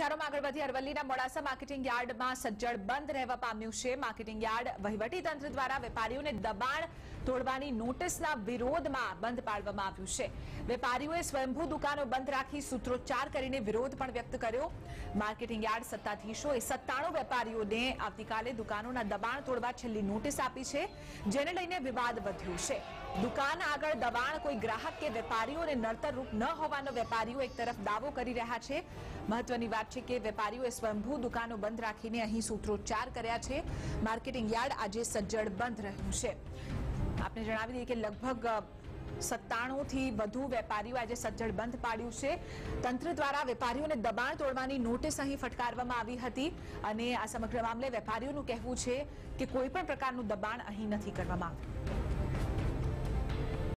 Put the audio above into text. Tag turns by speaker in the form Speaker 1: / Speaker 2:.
Speaker 1: ચારોમાં આગળ વધી અરવલ્લીના મોડાસા માર્કેટિંગ યાર્ડમાં સજ્જડ બંધ રહેવા પામ્યું છે. માર્કેટિંગ યાર્ડ વહીવટી તંત્ર દ્વારા વેપારીઓને દબાણ તોડવાની નોટિસના વિરોધમાં બંધ પાડવામાં આવ્યું છે. વેપારીઓએ સ્વયંભૂ દુકાનો બંધ રાખી સૂત્રોચ્ચાર કરીને વિરોધ પણ વ્યક્ત કર્યો. માર્કેટિંગ યાર્ડ સત્તાધીશોએ સત્તાણું વેપારીઓને આવતીકાલે દુકાનોના દબાણ તોડવા છેલ્લી નોટિસ આપી છે, જેને લઈને વિવાદ વધ્યો છે. દુકાન આગળ દબાણ કોઈ ગ્રાહક કે વેપારીઓને નડતરરૂપ ન હોવાનો વેપારીઓ એક તરફ દાવો કરી રહ્યા છે. મહત્વની વાત છે કે વેપારીઓએ સ્વયંભૂ દુકાનો બંધ રાખીને અહીં સૂત્રોચ્ચાર કર્યા છે. માર્કેટિંગ યાર્ડ આજે સજ્જડ બંધ રહ્યું છે. આપને જણાવી દઈએ કે લગભગ સત્તાણુંથી વધુ વેપારીઓ આજે સજ્જડ બંધ પાડ્યું છે. તંત્ર દ્વારા વેપારીઓને દબાણ તોડવાની નોટિસ અહીં ફટકારવામાં આવી હતી અને આ સમગ્ર મામલે વેપારીઓનું કહેવું છે કે કોઈ પણ પ્રકારનું દબાણ અહીં નથી કરવામાં આવ્યું